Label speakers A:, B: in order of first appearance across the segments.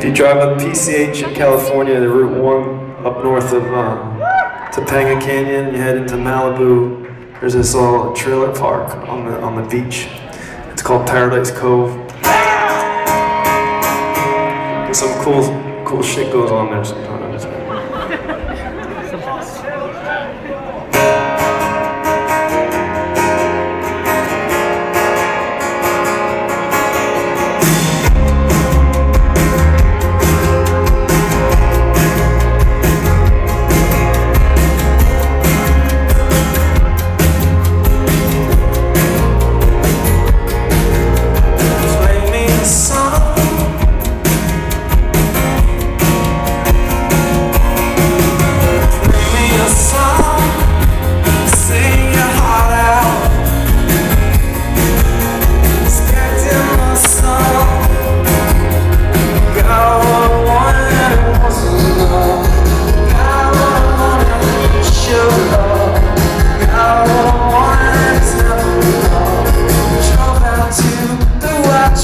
A: If you drive up PCH in California the Route 1 up north of uh, Topanga Canyon, you head into Malibu, there's this little trailer park on the, on the beach. It's called Paradise Cove. And some cool, cool shit goes on there sometimes.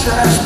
A: 사랑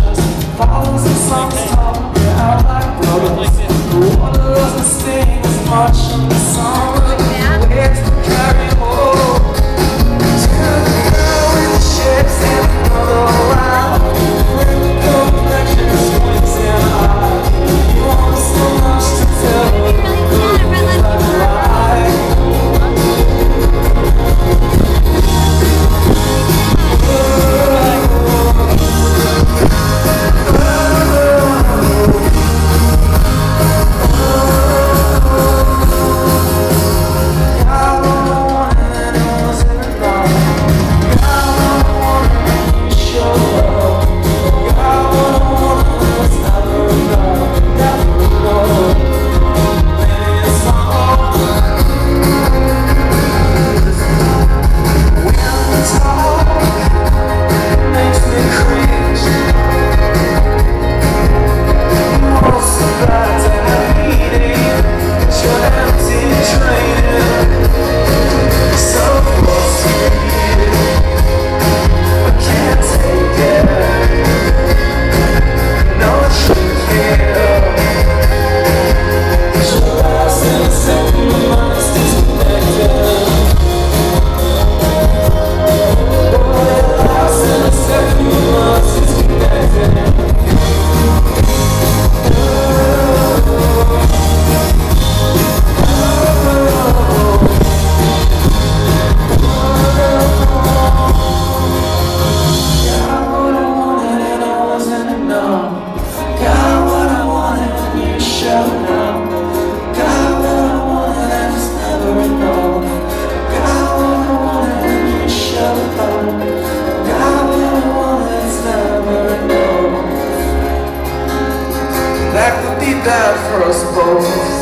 A: follows the song. died for us both.